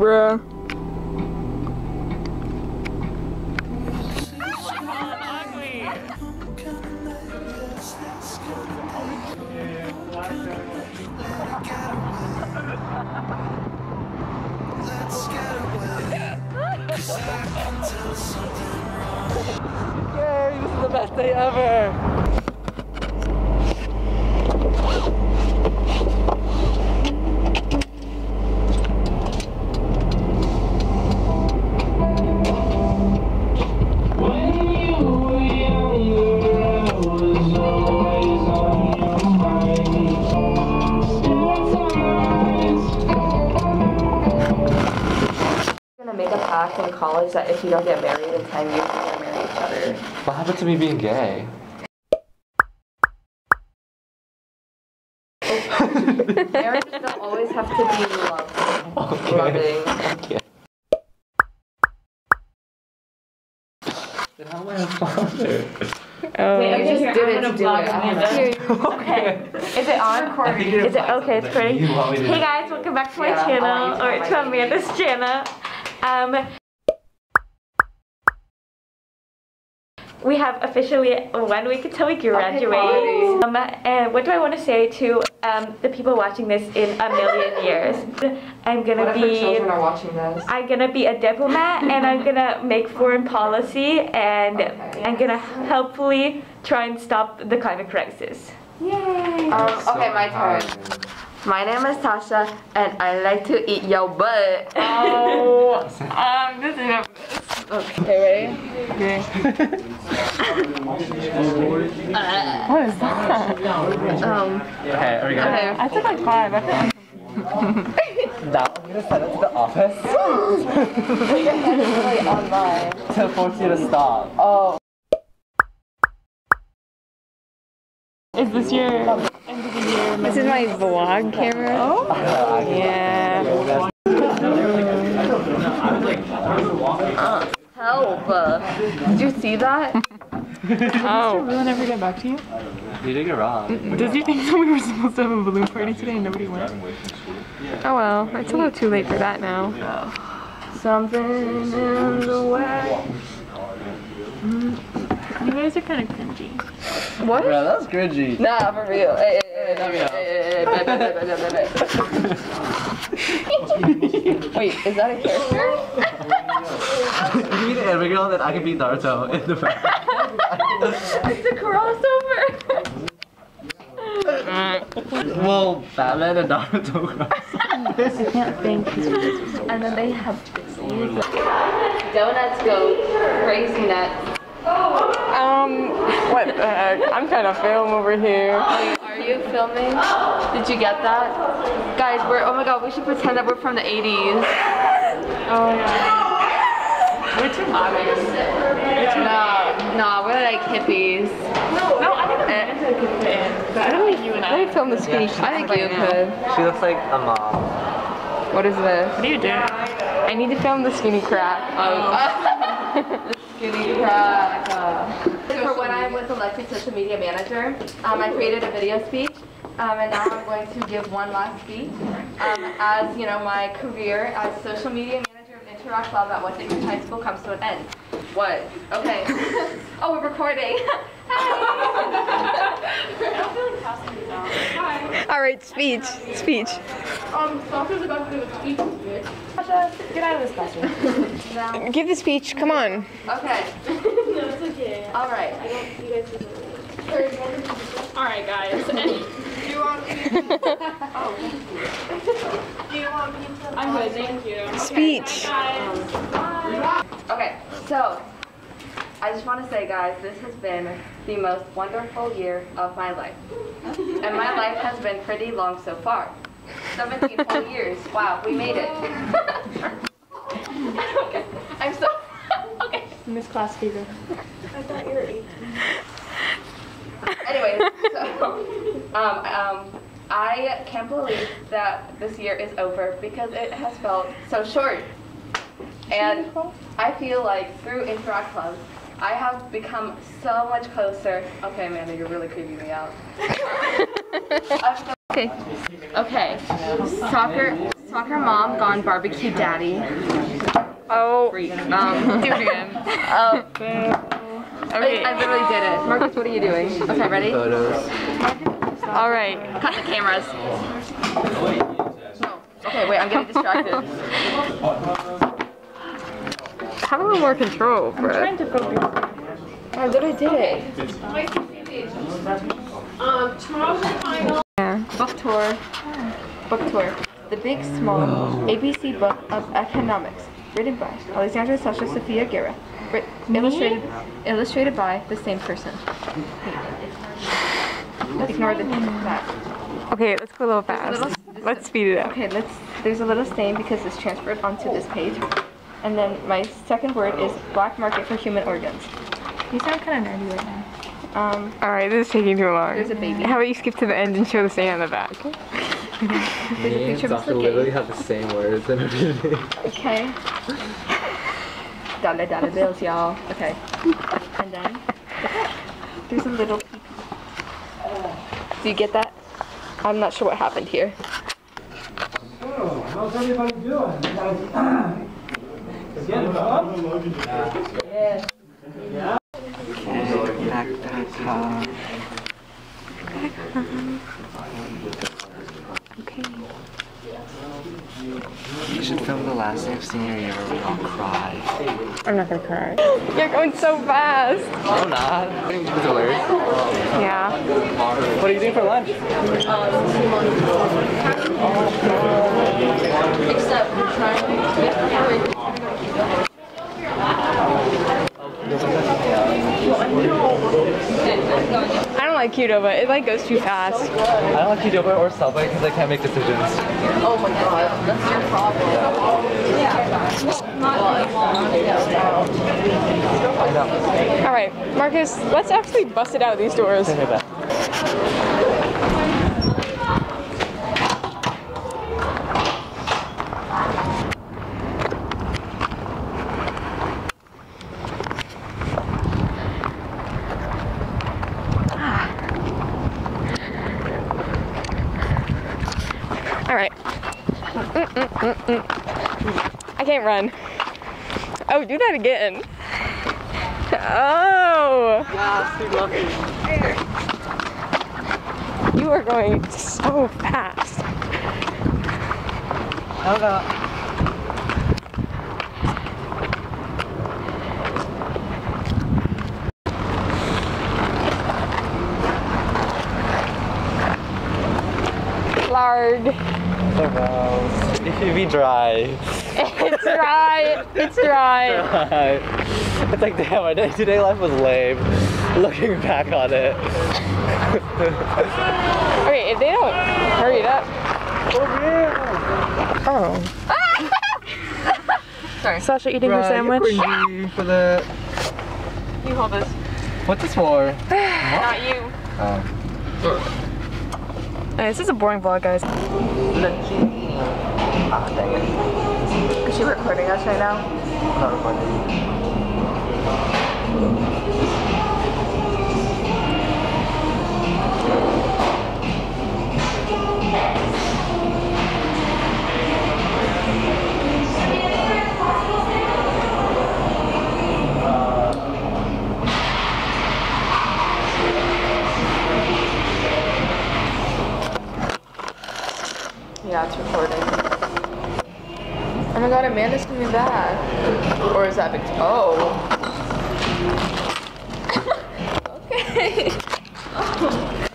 Bruh. Yay, this is the best day ever. Pact in college that if you don't get married in 10 years, you're gonna marry each other. What happened to me being gay? Marriages don't always have to be love. Okay. Loving. Okay. Then how am I a father? Oh. You just do it to do it. I don't know. Okay. Is it on? Is it okay? It's pretty. You want me to Hey guys, welcome back to my Yeah, channel I want you to or to my Amanda's channel. Um, we have officially one week until we graduate. Um, and what do I want to say to um, the people watching this in a million years? I'm gonna What if the be. children are watching this? I'm gonna be a diplomat and I'm gonna make foreign policy and Okay. I'm gonna hopefully try and stop the climate crisis. Yay! Um, okay, my turn. My name is Tasha, and I like to eat your butt. Oh, um, this is Okay, ready? What is that? Um, Okay, are we good? okay. I took like five. I feel like Now I'm gonna send it to the office Like online. to force you to stop. Oh. Is this your end of the year? This is my vlog camera. Oh? Yeah. Help! Did you see that? Oh. Will never get back to you? You did it wrong. Does you think that we were supposed to have a balloon party today and nobody went? Oh well, it's a little too late for that now. Something in the way. Mm, you guys are kind of cringy. What? Bro, that's cringy. Nah, for real. Hey, hey, hey, Wait, is that a character? you mean every girl that I can beat Naruto in the back? it's a crossover. well, Batman and Naruto crossover. I can't think. And then they have disease. Donuts go crazy nuts. Um, what the heck? I'm trying to film over here. Are you filming? Did you get that? Guys, we're, oh my god, we should pretend that we're from the 80s. Oh yeah. We're too modern. No, no, we're like hippies. No, I think Amanda could fit in. But I don't think you and I. Let me film the skinny I think you could. She looks like a mom. What is this? What are you doing? I need to film the skinny crap. Oh. Skinny crack. For when I was elected social media manager, um, I created a video speech. Um, and now I'm going to give one last speech. Um, as you know, my career as social media manager of Interact Lab at West High School comes to an end. What? Okay. oh, we're recording. All right, speech, speech. um, Sasha's about to do a speech. Sasha, get out of this classroom. Give the speech. Come on. Okay. No, it's okay. All right. I don't, you guys can Alright, guys. do you want pizza? oh, thank you. Do you want pizza? I'm good, thank you. Speech. Guys, bye. Okay, so I just want to say, guys, this has been the most wonderful year of my life. And my life has been pretty long so far. 17 whole years. Wow, we made it. okay. I'm so. okay. Miss Class Fever. I thought you were 18. Anyways, so. Um, um, I can't believe that this year is over because it has felt so short. And I feel like through Interact Club, I have become so much closer. Okay, Amanda, you're really creeping me out. Okay. Okay. Soccer, soccer mom gone barbecue daddy. Oh, Um, do it again. oh, Okay. I, I literally did it. Marcus, what are you doing? Okay, ready? Photos. All right. Cut the cameras. Okay, wait, I'm getting distracted. Have a little more control, bro. Trying to focus. I literally did it. Um, tomorrow's final. Yeah. Book tour. Book tour. The Big Small ABC Book of Economics. Written by Alexandra Sasha Sophia Guerra. Writ- illustrated, illustrated by the same person. Ignore the that. Okay, let's go a little fast. little- Let's speed it up. Okay, let's. There's a little stain because it's transferred onto this page. And then my second word is black market for human organs. You sound kind of nerdy right now. Um, All right, this is taking too long. There's a baby. How about you skip to the end and show the stain on the back? there's a Me and picture of Sasha literally have the same words in everything. Okay. Dollar dollar bills, y'all. Okay. And then there's a little pee Do you get that? I'm not sure what happened here. How's everybody doing? Again, fun? You should film the last day of senior year where we all cry. I'm not gonna cry. You're going so fast. I'm not. What do you think hilarious? Yeah. What are you doing for lunch? Um, Except we're trying I don't like Qdoba, but it like goes too fast. I don't like Qdoba or Subway because I can't make decisions. Oh my god, that's your problem. Yeah. All right, Marcus, let's actually bust it out of these doors. Okay, bye. All right. Mm, mm, mm, mm. I can't run. Oh, do that again. Oh. You are going so fast. Hold up. Lard. It should be dry. It's dry. It's dry. it's like, damn, my day-to-day life was lame. Looking back on it. Okay, if they don't hurry it up. Oh. oh. Sorry. Sasha eating her sandwich. for the. You hold this. What's this for? Not you. Oh. Okay, this is a boring vlog, guys. She recording us right now? Not recording. Yeah, it's recording. Oh my god, Amanda's coming back. Or is that Victor? Oh. okay.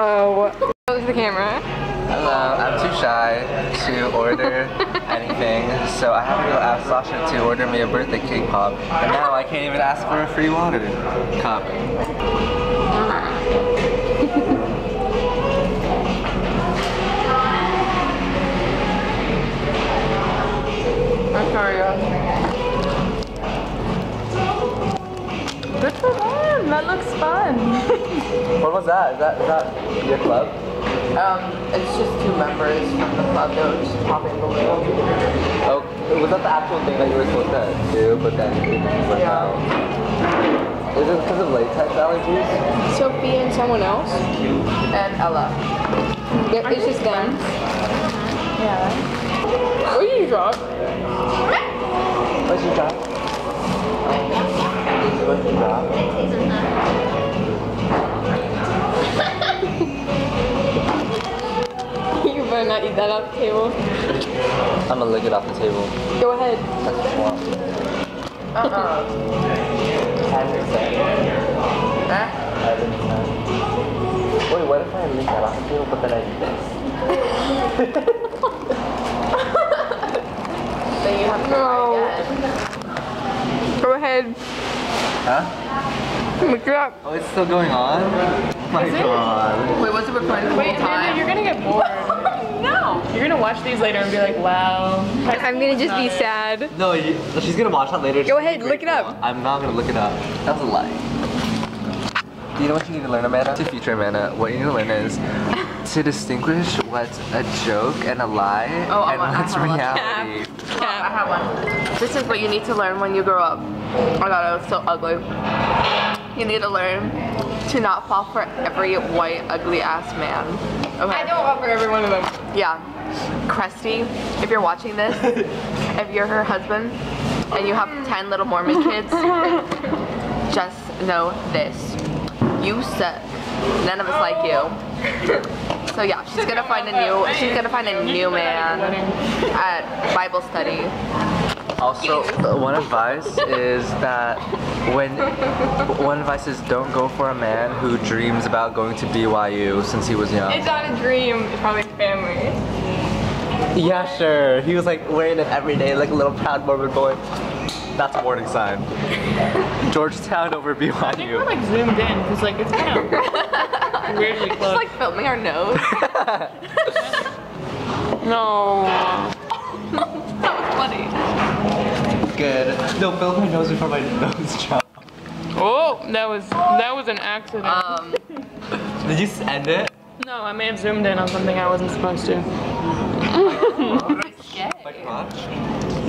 Oh. Close the camera. Hello, I'm too shy to order anything, so I have to go ask Sasha to order me a birthday cake pop, and now I can't even ask for a free water cup. That? Is that, is that your club? Um, it's just two members from the club that were just popping balloons. Oh, was that the actual thing that you were supposed to do, but then it didn't work Yeah. out? Is it because of latex allergies? Sophie and someone else. And Ella. Yeah, It's just them. Yeah. What did you drop? What's your job? What's your job? You better not eat that off the table. I'm gonna lick it off the table. Go ahead. That's what I want. Uh-uh. I understand. Huh? I. Wait, what if I lick that off the table, but then I do this? Then you have to No. try again. Go ahead. Huh? Look it up. Oh, it's still going on? Oh my god. Wait, was it recording the Wait, whole time? Amanda, you're gonna get bored. No. You're gonna watch these later and be like, wow. I'm gonna just be sad. No, you, she's gonna watch that later. Go ahead, look it up. I'm not gonna look it up. That was a lie. Do you know what you need to learn, Amanda? To future Amanda, what you need to learn is to distinguish what's a joke and a lie Oh, I and want- I what's have a lot. reality. I have one. This is what you need to learn when you grow up. Oh my god, it was so ugly. You need to learn to not fall for every white, ugly ass man. Okay. I don't offer every one of them. Yeah. Cresty, if you're watching this, if you're her husband and you have 10 little Mormon kids, just know this. You suck. None of us like you. So yeah, she's gonna find a new she's gonna find a new man at Bible study. Also, uh, one advice is that when one advice is don't go for a man who dreams about going to BYU since he was young. It's not a dream. It's probably family. Yeah, sure. He was like wearing it every day like a little proud Mormon boy. That's a warning sign. Georgetown over BYU. I think we're like zoomed in because like it's kind of weirdly Just close. like filming our nose. No. That was funny. Good. No, film my nose before my nose job. Oh, that was that was an accident. Um, Did you s- end it? no, I may have zoomed in on something I wasn't supposed to.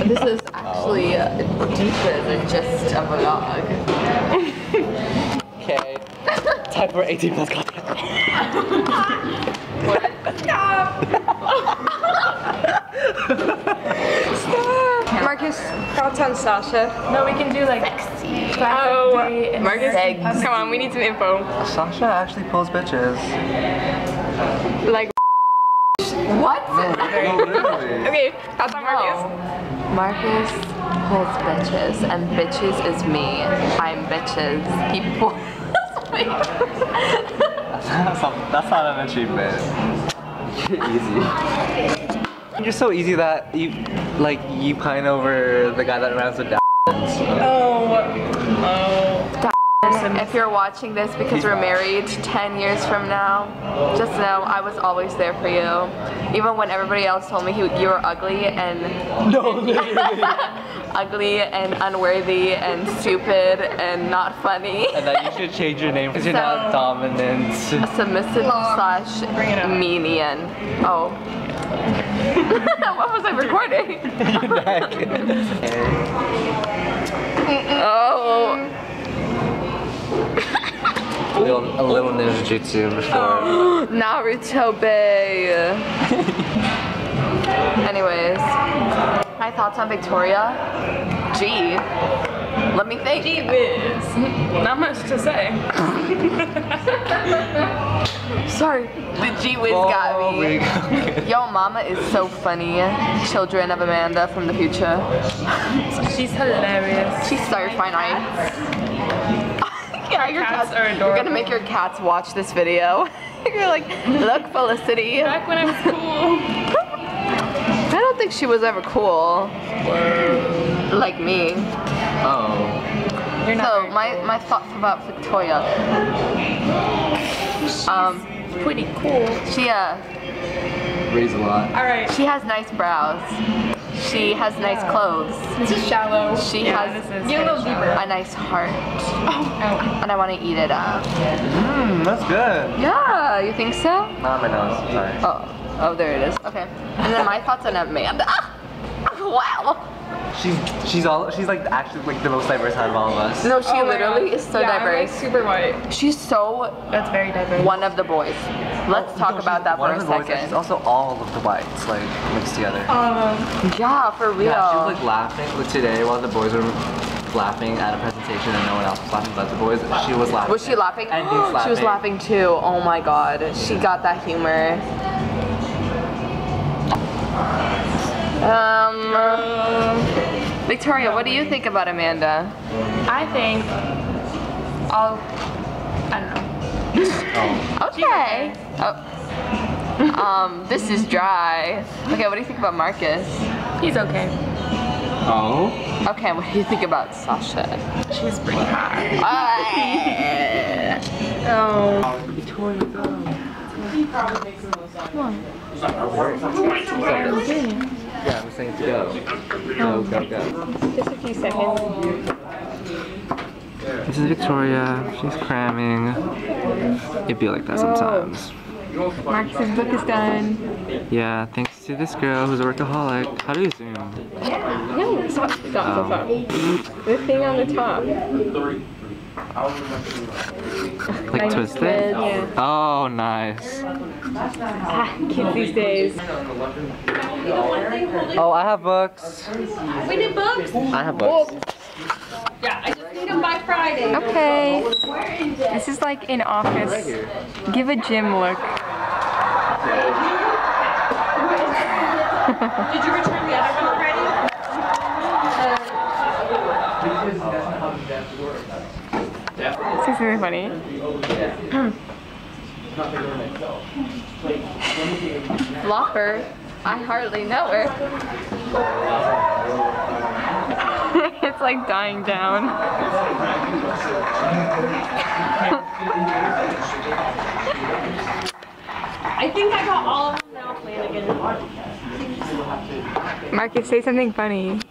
This is actually uh, deeper than just a vlog. Okay. Time for 18 plus content. Marcus, thoughts on Sasha? no, we can do like sexy. Oh, Marcus, Sex. come on, we need some info. Sasha actually pulls bitches. Like, What? No, literally. okay, thoughts on Marcus? Marcus pulls bitches, and bitches is me. I'm bitches. He pulls me. That's not, that's not an achievement. You're easy. You're so easy that you, like, you pine over the guy that runs with Dallas. oh oh. If you're watching this because we're married 10 years from now, just know I was always there for you. Even when everybody else told me you, you were ugly and No, literally. ugly and unworthy and stupid and not funny. and that you should change your name because you're not dominant. A Submissive slash Bring it Oh. what was I recording? Oh. a little, a little ninja jutsu before. Naruto Bay. Anyways, my thoughts on Victoria. Gee, let me think. Gee whiz. Not much to say. Sorry, the G Wiz got Oh, me. we- Yo, mama is so funny. Children of Amanda from the future. She's hilarious. She's so funny. yeah, your cats cats, are You're gonna make your cats watch this video. You're like, look, Felicity. Back when I was cool. I don't think she was ever cool. Like me. Oh. You're not So very my, my thoughts about Victoria. Um, pretty cool. she uh, Raise a lot. All right. she has nice brows. She has nice clothes. This is shallow. She yeah, has this is a little a nice heart, shallow. and I want to eat it up. Mmm, that's good. Yeah, you think so? Not my nose, sorry. Oh, oh, there it is. Okay. And then my thoughts on Amanda. wow. She's she's all she's like actually like the most diverse out of all of us. No, she Oh literally is so yeah, I'm, like, diverse. super white. She's so That's very diverse. one of the boys. Let's talk No, about she's that one for of a the boys, and She's also all of the whites like mixed together. Um, Yeah, for real. Yeah, she was like laughing like, today while the boys were laughing at a presentation and no one else was laughing but the boys. She was laughing. was she laughing? And he was She was laughing too. Oh my god. She got that humor. Um, Victoria, what do you think about Amanda? I think I'll. I don't know. Okay. Oh. Um, this is dry. Okay, what do you think about Marcus? He's okay. Oh. Okay, what do you think about Sasha? She's pretty hot. Oh. Yeah, I'm saying to go. Go, go, go. Just a few seconds. This is Victoria. She's cramming. It'd be like that sometimes. Marcus's book is done. Yeah, thanks to this girl who's a workaholic. How do you zoom? No, stop, stop, stop, stop. The thing on the top. Like Nice twist it? yeah. Oh, nice. Ah, kids these days. Oh, I have books. we did books. I have books. Yeah, I just need them by Friday. Okay. This is like in office. Give a gym look. Did you return the other one This is really funny. Flopper. I hardly know her. it's like dying down. I think I got all of them now planned again. Marcus, say something funny.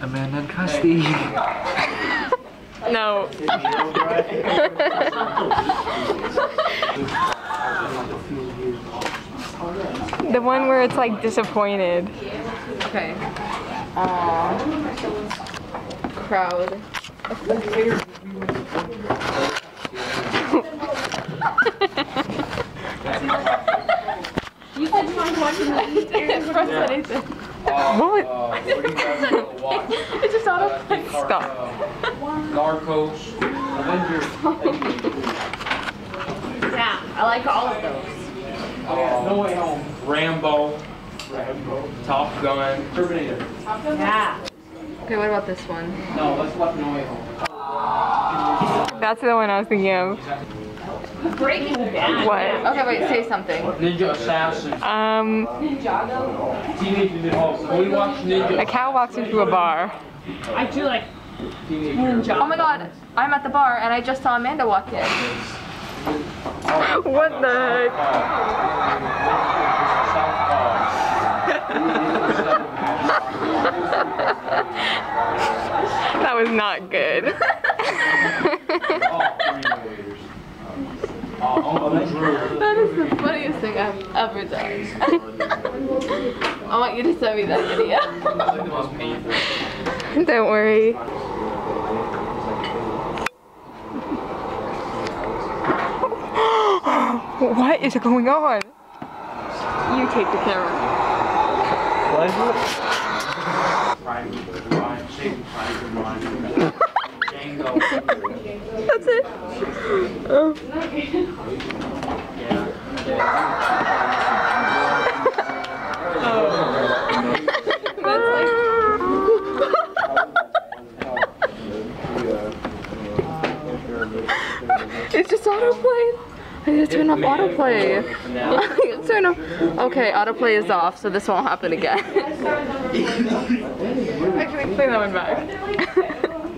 Amanda and Kirsty. No. the one where it's like disappointed. Okay. Aww. Crowd. You said you wanted to watch the Frustrated. What? It just auto Stop. Narcos, Avengers, Yeah, I like all of those. Uh, no Way Home, Rambo, Rambo. Top Gun, Terminator. Yeah. Okay, what about this one? No, let's watch No Way Home. That's the one I was thinking of. Breaking Bad. What? Okay, wait, say something. Ninja Assassin, Um, Teenage Ninja. Oh, we a cow walks into a bar. I do like Teenage Oh my god, I'm at the bar and I just saw Amanda walk in. What the heck? That was not good. That is the funniest thing I've ever done. I want you to send me that video. Don't worry. what is going on? You take the camera. What is it? That's it. Oh. It's just autoplay. I need to turn off autoplay. Turn off. Okay, autoplay is off, so this won't happen again. Actually, play that one back.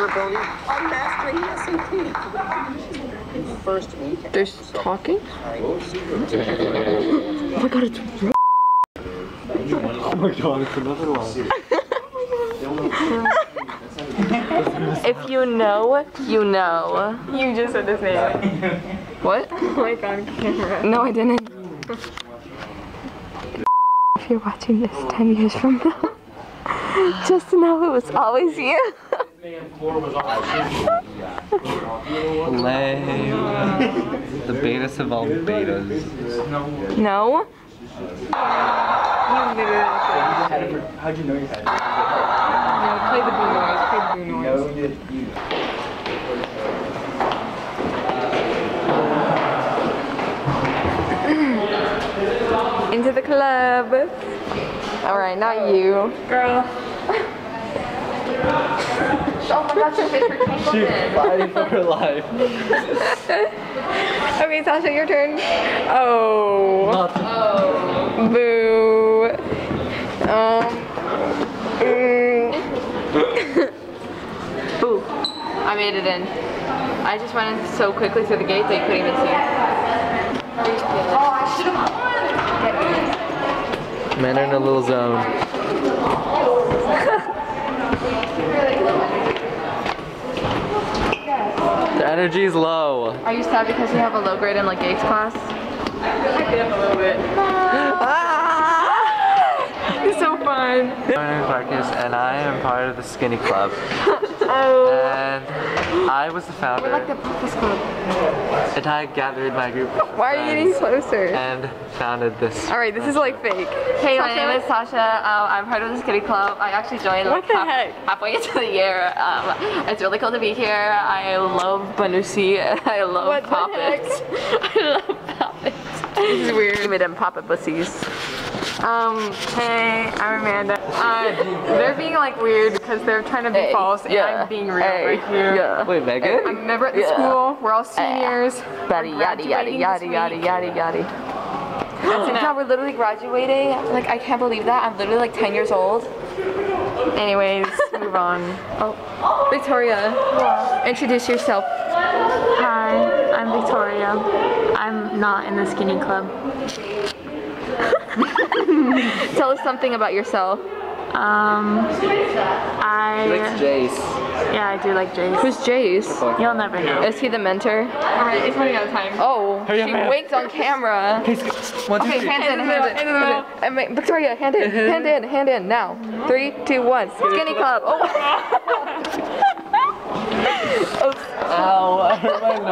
your ability? I'm mastering SAT. First week. They're so, talking? oh my god, it's red. Oh my god, it's another one. if you know, you know. You just said his name. What? Like on camera. No, I didn't. if you're watching this 10 years from now, just know it was always you. Lame. the betas of all betas. No? How'd you know you had it? No, Play the boo noise. Play the boo noise. No, you. Into the club. Alright, not you. Girl. Oh my gosh, your favorite Tangled Fighting for her life. Okay, Sasha, your turn. Oh. Boo. Um. mm. Boo. I made it in. I just went in so quickly through the gate that you couldn't even see. Oh, I should have won. Men are in a little zone. The energy is low. Are you sad because you have a low grade in like Gates class? I did a little bit. It's so fun. My name is Marcus, and I am part of the Skinny Club. And I was the founder, We're Like the Breakfast Club. and I gathered my group of Why are you getting closer? and founded this. Alright, this is like fake. Hey, my name is Sasha. Um, I'm part of the Skinny Club. I actually joined like half- halfway into the year. Um, it's really cool to be here. I love Banusi. I love What the poppets. I love poppets. This is weird. Give me them poppet pussies. Um, hey, I'm Amanda. Uh, they're being like weird because they're trying to be Hey, false and yeah, I'm being real hey, right here. yeah. Wait, Megan? I'm never at the Yeah. school. We're all seniors. Yada yada yada yada yada yada yada. That's an Yeah, we're literally graduating. Like I can't believe that. I'm literally like 10 years old. Anyways, move on. Oh, Victoria, introduce yourself. Hi, I'm Victoria. I'm not in the skinny club. Tell us something about yourself. Um, I Jace. yeah, I do like Jace. Who's Jace? You'll never know. Is he the mentor? Alright, it's running out of time. Oh, Hurry up, she hurry up. winked on camera. One, two, Okay, three. hands in, hands in. Hands in the middle. And wait, Victoria, hand in, hand in, hand in. Now, three, two, one. Skinny club. Oh. Ow,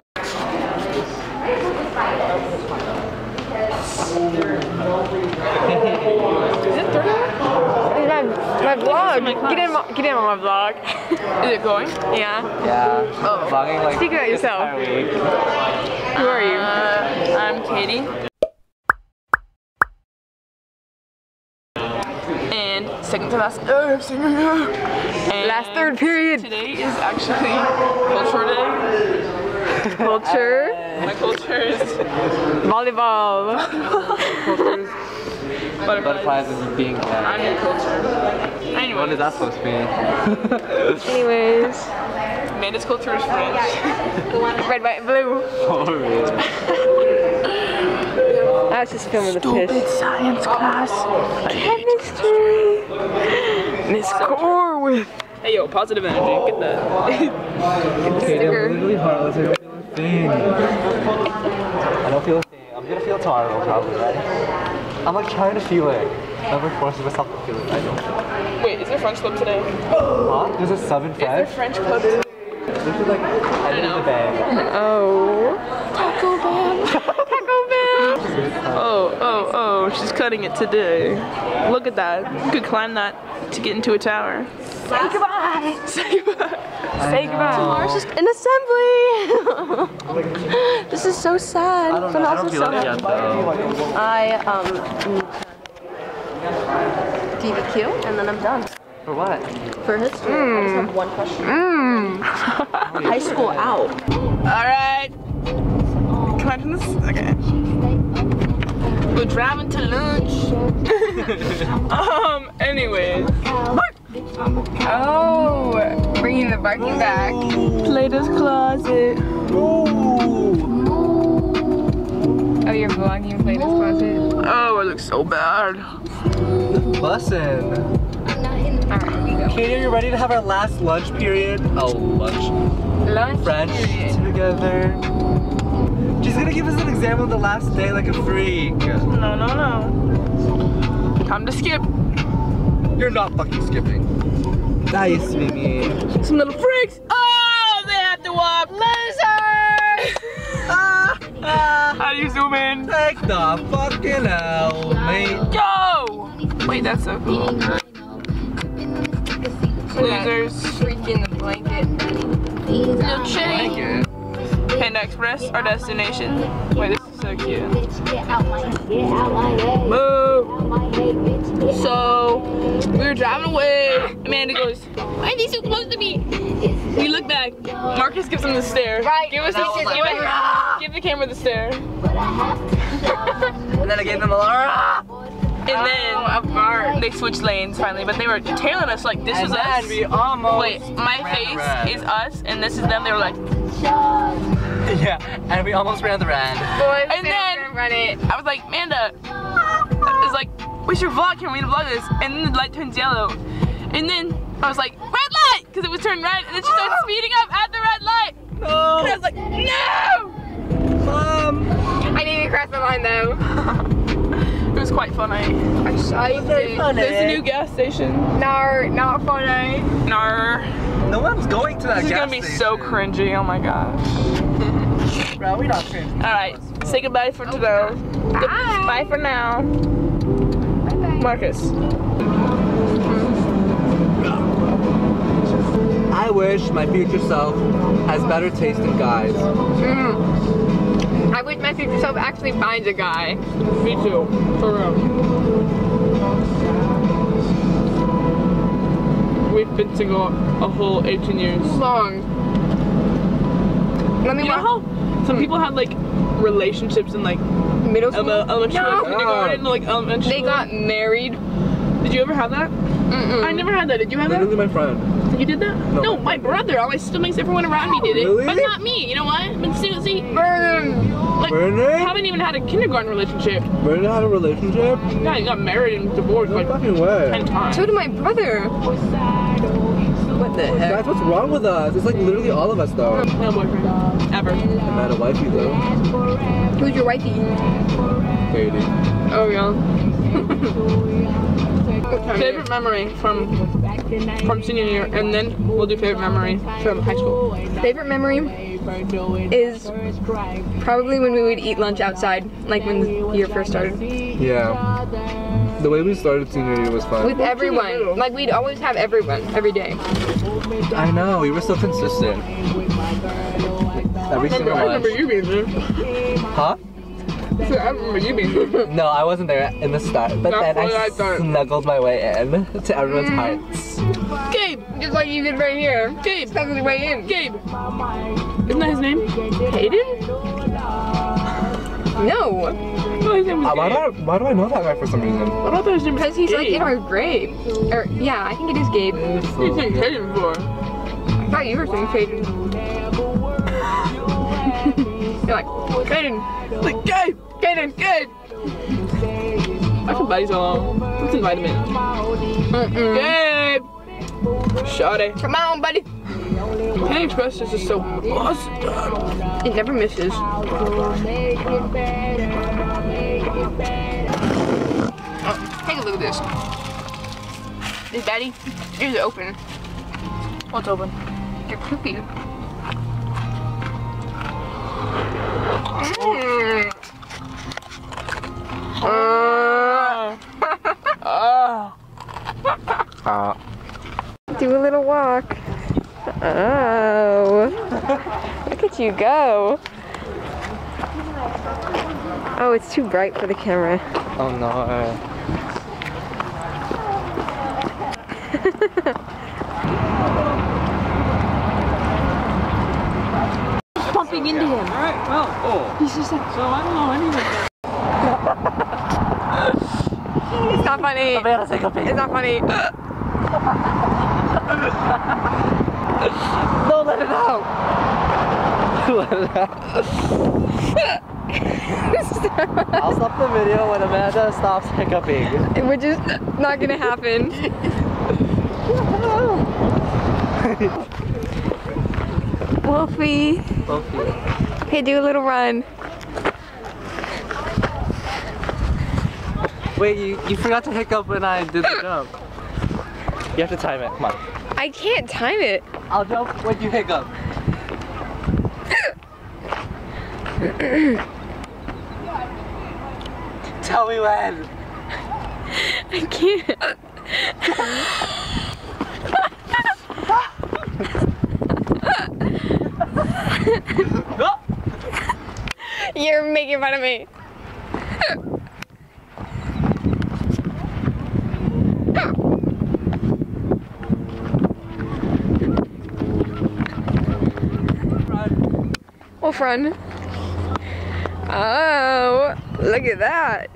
my nose. My, my vlog. Get in, my- get in on my vlog. Is it going? Yeah. Yeah. Oh. Vlogging like Speak about yourself. week. Who are you? Uh, I'm Katie. And second to last. Second, uh, and Last third period. Today is actually culture day. Culture. My culture is Volleyball. butterflies. Butterflies is being I'm in your culture. Anyway, What is that supposed to be? Anyways. Amanda's culture is French. Red, white, and blue. oh, really? I was just filming the piss. Stupid Science class. Chemistry. Miss Corwin. Hey yo, positive energy. Get that. Okay, they're literally heartless. I don't feel a thing. I don't feel a thing. I'm gonna feel tomorrow probably, right? I'm like trying to feel it. I'm like forcing myself to feel it. I don't. Wait, is there French club today? Huh? There's a sub in Is there French. French club today? This is like end of the bag. Oh. Taco Bell. Taco Bell. Oh, oh, oh, she's cutting it today. Look at that. You could climb that to get into a tower. Say goodbye. Say goodbye. Say goodbye. Tomorrow's just An assembly. this is so sad, I don't but know. I also don't feel so it yet. I um DBQ and then I'm done. For what? For history, I just have one question. High school out. Alright. Can I turn this? Okay. We're driving to lunch. um, anyways. Oh. Bringing the barking back. Plato's closet. Oh. Oh, you're play this closet? Oh, it looks so bad. Bussin'. Alright, we go. Katie, are you ready to have our last lunch period? Oh, lunch. Lunch French period. together. She's gonna give us an example of the last day like a freak. No, no, no. Time to skip. You're not fucking skipping. Nice, Mimi. Some little freaks. Oh, they have to walk. Loser! Ah, ah. How do you zoom in? Take the fucking L, mate. Go! Wait, that's so cool. Losers. Freaking the blanket. No shade. Panda Express, our destination. Wait, so cute. Move. Move. So, we were driving away. Amanda goes, why are these so close to me? We look back. Marcus gives him the stare. Right. Give us the, oh And give, like, it- give the camera the stare. And then I gave them a "Rah!" And then Oh, they switched lanes finally, but they were tailing us like this And was us. we almost Wait, my face red. is us, and this is them. They were like, Yeah, and we almost ran the red. Boys, And then- gonna run it. I was like, Amanda, it's like, we should vlog. Can we vlog this? And then the light turns yellow. And then I was like, red light, because it was turned red. And then she started speeding up at the red light. And I was like, no! mom. I need to cross the line though. It was quite funny. I shite Very it. funny. There's a new gas station. No, not funny. Nar. No one's going to that This is gas gonna be so cringy. Oh my gosh. Bro, we not cringe. All right, say goodbye for today. Bye. Bye for now, Bye-bye. Marcus. I wish my future self has better taste in guys. Mm. I wish my future self actually finds a guy. Me too. For real. We've been single a whole 18 years. Long. Let me You know how some hmm. people had like relationships in like Middle school. ele- elementary, No. kindergarten, like elementary. They got married. Did you ever have that? Mm-mm. I never had that. Did you have that? Literally my friend. You did that? No. No, my brother. All my siblings, everyone around me did it, Really? but not me. You know what? But see, see, Burn. like Bernard? haven't even had a kindergarten relationship. Bernard had a relationship? Yeah, he got married and divorced No like fucking way. ten times. So did my brother. What the heck? Guys, what's wrong with us? It's like literally all of us though. No boyfriend ever. I'm not a wifey though. Who's your wifey? Katie. Oh yeah. What time is Favorite memory from from senior year, and then we'll do favorite memory from high school. Favorite memory is probably when we would eat lunch outside, like when the year first started. Yeah. The way we started senior year was fun. With everyone. Like we'd always have everyone every day. I know, we were so consistent. Every single I remember lunch. you being there. Huh? I remember you being there. No, I wasn't there in the start, but That's then I I snuggled my way in to everyone's mm-hmm. hearts. Gabe, Just like you did right here. Gabe, Snuggled your way in. Gabe. Isn't that his name? Hayden? No. No, his name Uh, was why, do I, why do I know that guy for some reason? I thought that his name was Because he's like Gabe. in our grade. Or yeah, I think it is Gabe. He's saying Hayden for. I thought you were saying Hayden. You're like, Hayden, Like Gabe, Hayden, Gabe. I feel bad he's alone. Let's invite him in. Mm-mm. Gabe. Shawty. Come on, buddy. Panda Express is just so awesome. It never misses. Oh, take a look at this. Is Daddy? Yours is open. What's open? You're poopy. Mm. Ah. Ah. Uh, Do a little walk. Oh. Look at you go. Oh, it's too bright for the camera. oh no. Bumping into him. Alright, well. Oh. He's just like, so I don't know anything. It's not funny. It's not funny. No, let it out! let it out. I'll stop the video when Amanda stops hiccuping. Which is not gonna happen. Wolfie. Wolfie. Hey, do a little run. Wait, you, you forgot to hiccup when I did the jump. You have to time it. Come on. I can't time it. I'll jump when you hiccup. Tell me when. I can't. You're making fun of me. Run. Oh, look at that.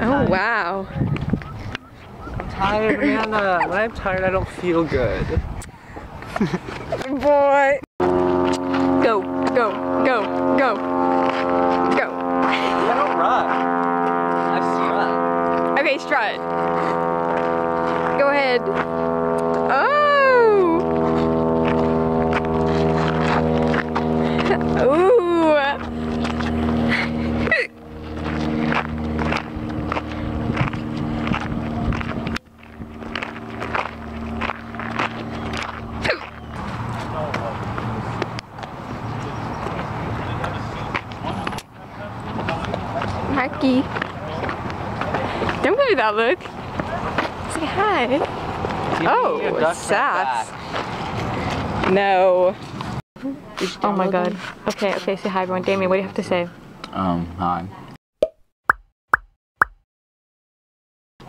Oh, wow. I'm tired, Amanda. When I'm tired, I don't feel good. Boy. Go, go, go, go. Don't give that look. Say hi. Oh, Your duck sass. back. No. Oh my god. Okay, okay, say hi everyone. Damien, what do you have to say? Um, hi.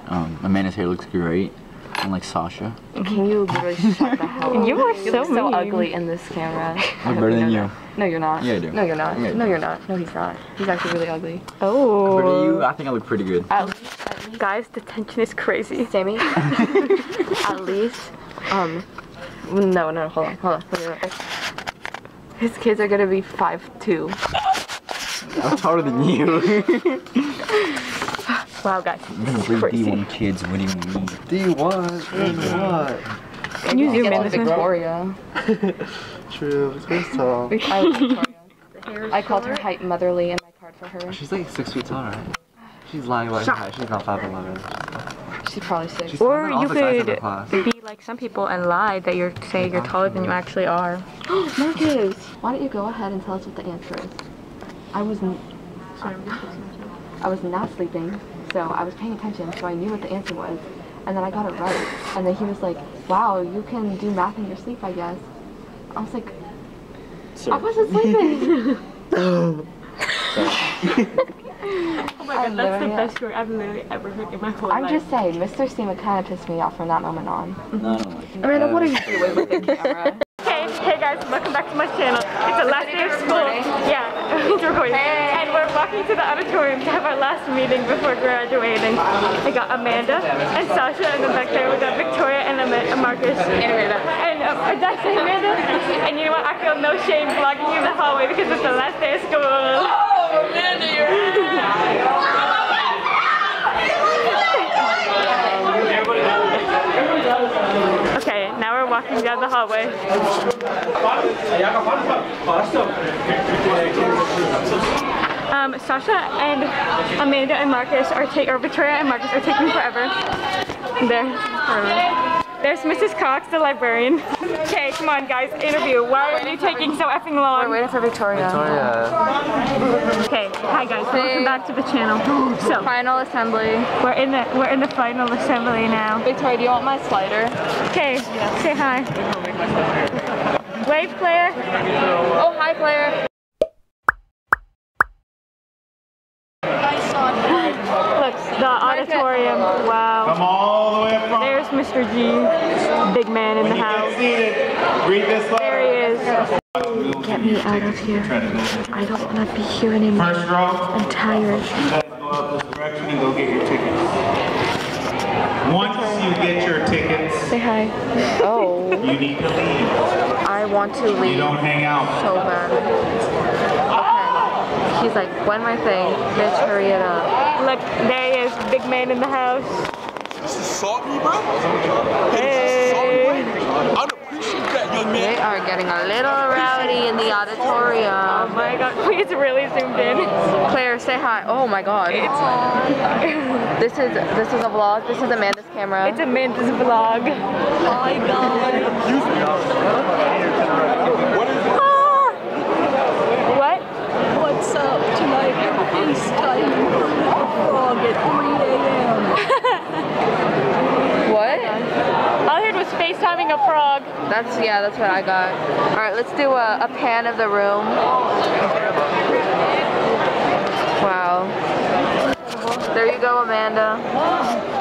Um, Amanda's hair looks great. Unlike Sasha. Can you literally shut the hell up? You are You so look so ugly in this camera. I'm better than you. No, you're not. Yeah, I do. No, you're not. Yeah, No, you're not. No, he's not. He's actually really ugly. Oh. Better than you? I think I look pretty good. At least, at least, Guys, the tension is crazy. Sammy. at least, um, no, no, hold on, hold on. Wait, wait, wait. His kids are gonna be five two. I'm taller than you. Wow, guys. I'm gonna bring D1 kids. What do you mean? D1? What? Can you zoom in? It's Victoria. True. It's tall. I love Victoria. I called her height motherly in my card for her. She's like six feet tall, right? She's lying about her height. She's not 5'11. She's probably six. She's Or taller than all you the guys in could be like some people and lie that you're say you're taller than you actually are. Marcus, why don't you go ahead and tell us what the answer is? I was n- I was not sleeping, so I was paying attention, so I knew what the answer was. And then I got it right. And then he was like, wow, you can do math in your sleep, I guess. I was like, I wasn't sleeping. Oh my god, that's the best story I've literally ever heard in my whole life. I'm just saying, Mr. Steamer kind of pissed me off from that moment on. No, I don't like it. Amanda, what are you doing with the camera? Hey, hey guys, welcome back to my channel. It's the last day of school. Yeah, it's recording. And we're walking to the auditorium to have our last meeting before graduating. I got Amanda and Sasha, and then back there we got Victoria and Marcus. And Amanda. And um, did I say Amanda? And you know what? I feel no shame vlogging in the hallway because it's the last day of school. Oh, Amanda, you're Okay, now we're walking down the hallway. Um, Sasha and Amanda and Marcus are taking, or Victoria and Marcus are taking forever. There. There's Mrs. Cox, the librarian. Okay, come on guys, interview. Why are you taking so effing long? We're long? waiting for Victoria. Victoria. Okay, hi guys, welcome back to the channel. So, Final assembly. we're in the we're in the final assembly now. Victoria, do you want my slider? Okay, say hi. Wave Claire. Oh, hi, Claire. Look, the auditorium. Wow. Come all the way up front. There's Mr. G, big man in the house. Seated. There he is. Get me out of here. I don't want to be here anymore. First row. I'm tired. You guys go out this direction and go get your tickets. Once you get your tickets, Say hi. Oh. you need to leave. I want to leave You don't hang out. so bad. Okay. He's like, one more thing. Bitch, hurry it up. Look, there he is, big man in the house. This is salt me, bro. Hey. They are getting a little rowdy in the auditorium. Oh my god, please really zoomed in. Claire, say hi. Oh my god. This is this is a vlog. This is Amanda's camera. It's Amanda's vlog. What is it? What? What's up tonight? FaceTime frog at 3 a.m. what? All I heard was FaceTiming a frog. That's yeah, that's what I got. All right, let's do a, a pan of the room. Wow. There you go, Amanda.